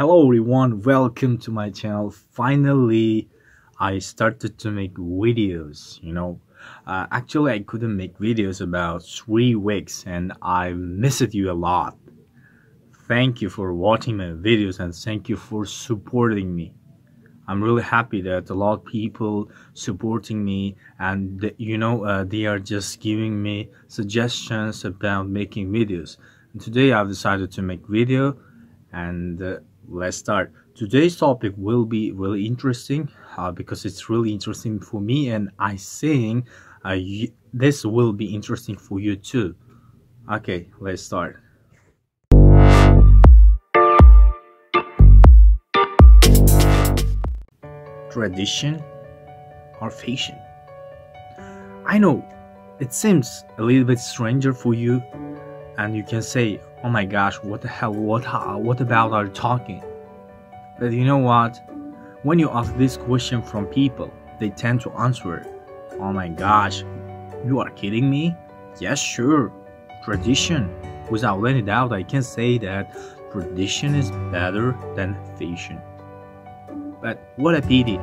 Hello everyone, welcome to my channel. Finally, I started to make videos, you know. Uh, actually, I couldn't make videos about three weeks and I missed you a lot. Thank you for watching my videos and thank you for supporting me. I'm really happy that a lot of people supporting me and you know uh, they are just giving me suggestions about making videos. And today I've decided to make video and uh, let's start. Today's topic will be really interesting uh, because it's really interesting for me and i think uh, this will be interesting for you too. Okay let's start. Tradition or fashion? I know it seems a little bit stranger for you and you can say oh my gosh what the hell what uh, what about are you talking? But you know what? When you ask this question from people they tend to answer oh my gosh you are kidding me? Yes sure. Tradition. Without any doubt i can say that tradition is better than fashion but what a pity.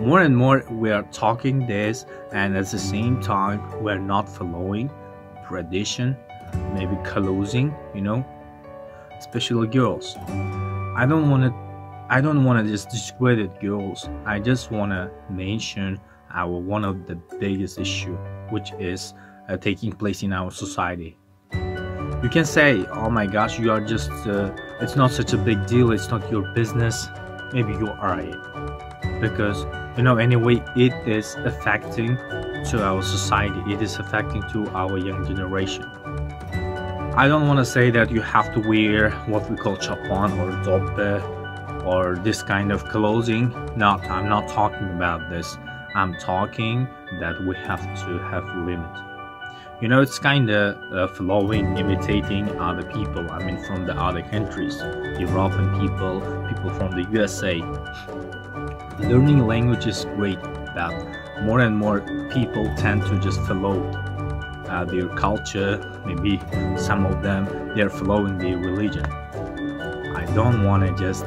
More and more we are talking this and at the same time we're not following tradition maybe closing you know? Especially girls. I don't want to i don't want to just discredit girls. I just want to mention our one of the biggest issue which is uh, taking place in our society. You can say oh my gosh you are just uh, it's not such a big deal. It's not your business. Maybe you're right because you know anyway it is affecting to our society. It is affecting to our young generation I don't want to say that you have to wear what we call chapon or doppe or this kind of clothing. Not, I'm not talking about this. I'm talking that we have to have limit. You know, it's kind of uh, following, imitating other people. I mean, from the other countries, European people, people from the USA. Learning language is great, but more and more people tend to just follow uh, their culture maybe some of them they're following their religion. I don't want to just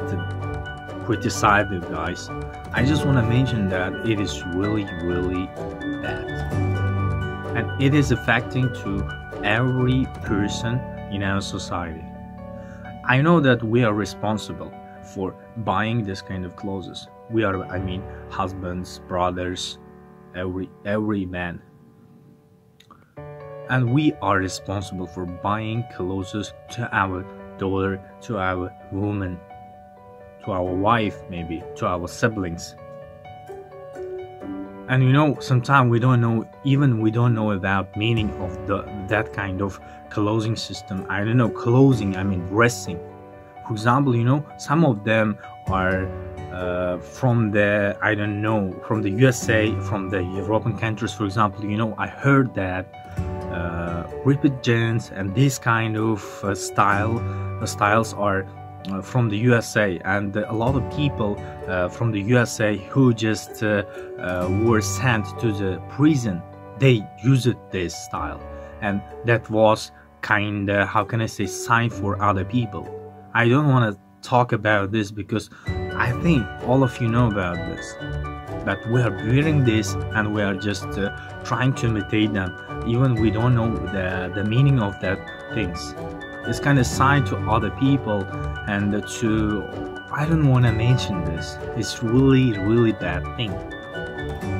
criticize the guys. I just want to mention that it is really really bad. And it is affecting to every person in our society. I know that we are responsible for buying this kind of clothes. We are i mean husbands brothers every every man and we are responsible for buying clothes to our daughter, to our woman, to our wife, maybe, to our siblings. And you know, sometimes we don't know, even we don't know about meaning of the that kind of clothing system. I don't know, clothing, I mean dressing. For example, you know, some of them are uh, from the I don't know from the USA, from the European countries, for example. You know, I heard that ripped jeans and this kind of uh, style uh, styles are uh, from the USA and a lot of people uh, from the USA who just uh, were sent to the prison they used this style. And that was kind of how can I say sign for other people. I don't want to talk about this because I think all of you know about this. But we are wearing this and we are just trying to imitate them even we don't know the, the meaning of that things. It's kind of sign to other people and to i don't want to mention this. It's really really bad thing.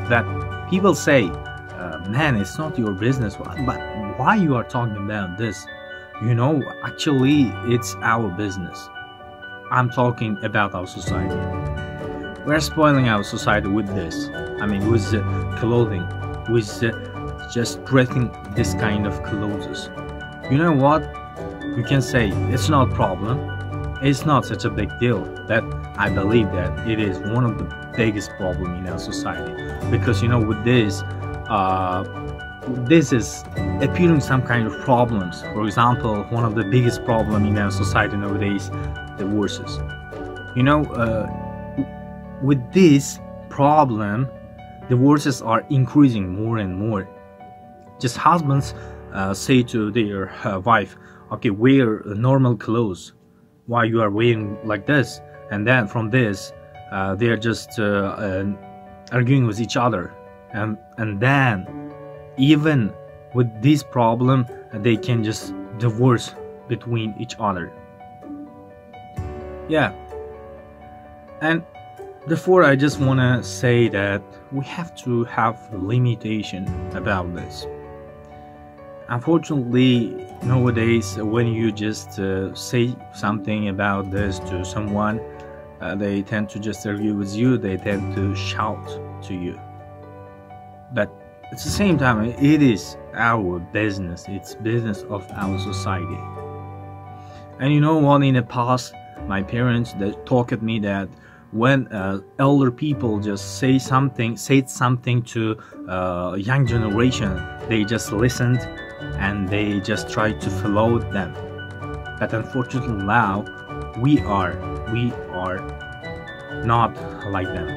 That people say uh, man it's not your business but why you are talking about this? You know actually it's our business. I'm talking about our society. We're spoiling our society with this. I mean with uh, clothing with uh, just dressing this kind of clothes. You know what? You can say it's not a problem. It's not such a big deal. But I believe that it is one of the biggest problem in our society because you know with this, uh, this is appearing some kind of problems. For example, one of the biggest problem in our society nowadays, divorces. You know, uh, with this problem, divorces are increasing more and more just husbands uh, say to their uh, wife okay wear normal clothes why you are wearing like this. And then from this uh, they're just uh, uh, arguing with each other. And and then even with this problem they can just divorce between each other. Yeah. And therefore i just want to say that we have to have limitation about this unfortunately nowadays when you just uh, say something about this to someone uh, they tend to just argue with you they tend to shout to you. But at the same time it is our business it's business of our society. And you know what in the past my parents they talk at me that when uh, elder people just say something said something to uh, young generation they just listened and they just try to follow them. But unfortunately now we are we are not like them.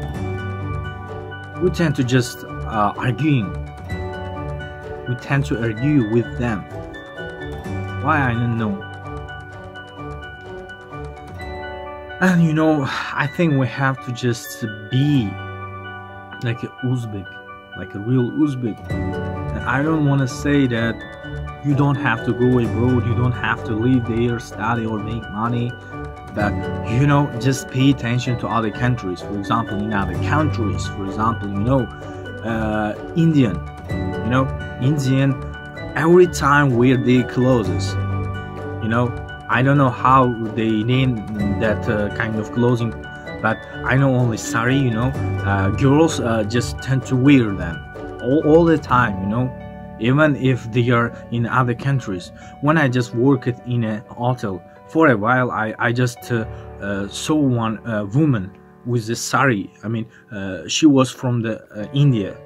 We tend to just uh, arguing. We tend to argue with them. Why i don't know. And you know i think we have to just be like a uzbek like a real uzbek. And i don't want to say that you don't have to go abroad. You don't have to live there study or make money. But you know just pay attention to other countries. For example in other countries for example you know uh, indian you know indian every time wear their clothes you know i don't know how they name that uh, kind of clothing but i know only sari you know uh, girls uh, just tend to wear them all, all the time you know even if they are in other countries. When I just worked in a hotel for a while, I, I just uh, uh, saw one uh, woman with a sari. I mean, uh, she was from the uh, India,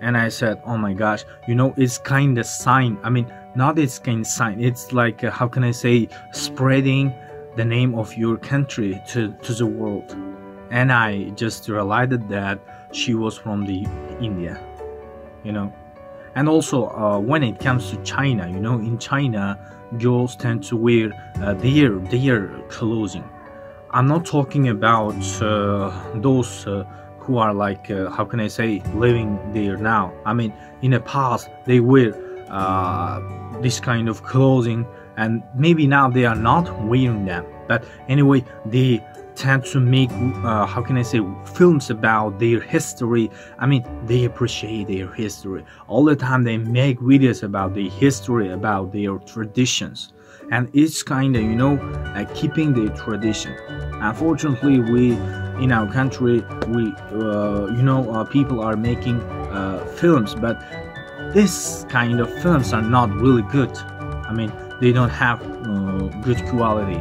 and I said, "Oh my gosh, you know, it's kind of sign. I mean, not it's kind of sign. It's like uh, how can I say, spreading the name of your country to to the world." And I just realized that she was from the India, you know and also uh, when it comes to China, you know, in China, girls tend to wear uh, their their clothing. I'm not talking about uh, those uh, who are like uh, how can I say living there now. I mean, in the past they wear this kind of clothing, and maybe now they are not wearing them. But anyway, they tend to make uh, how can i say films about their history. I mean they appreciate their history. All the time they make videos about their history about their traditions. And it's kind of you know keeping the tradition. Unfortunately we in our country we uh, you know uh, people are making uh, films but this kind of films are not really good. I mean they don't have uh, good quality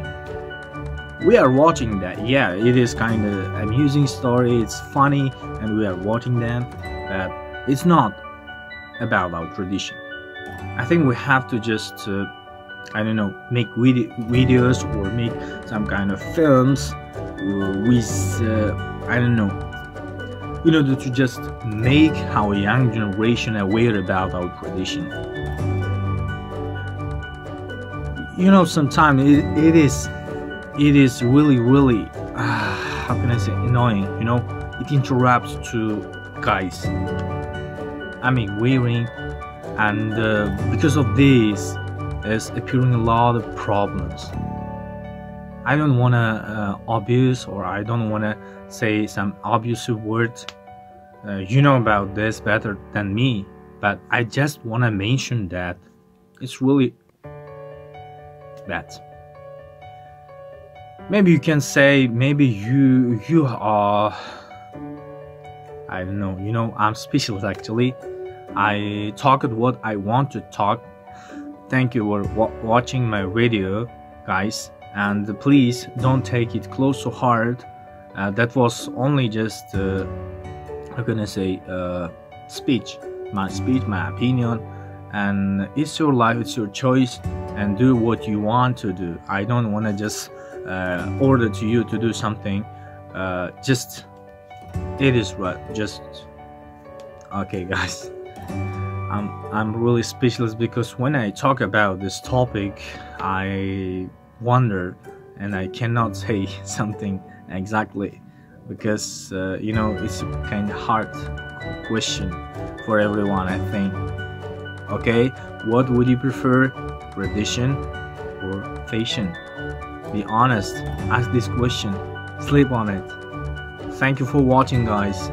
we are watching that. Yeah it is kind of amusing story. It's funny and we are watching them but it's not about our tradition. I think we have to just uh, i don't know make vid- videos or make some kind of films with uh, i don't know in order to just make our young generation aware about our tradition. You know sometimes it, it is it is really really uh, how can i say annoying you know? It interrupts to guys. I mean wearing and uh, because of this is appearing a lot of problems. I don't want to uh, abuse or i don't want to say some abusive words. Uh, you know about this better than me but i just want to mention that it's really bad maybe you can say maybe you you are I don't know you know I'm speechless actually. I talk what I want to talk. Thank you for watching my video guys. And please don't take it close to heart. Uh, that was only just uh, how can I say uh, speech my speech my opinion. And it's your life it's your choice. And do what you want to do. I don't want to just uh, order to you to do something uh, just it is right just okay guys. I'm, I'm really speechless because when I talk about this topic I wonder and I cannot say something exactly because uh, you know it's a kind of hard question for everyone i think. Okay? What would you prefer tradition or fashion be honest ask this question sleep on it. Thank you for watching guys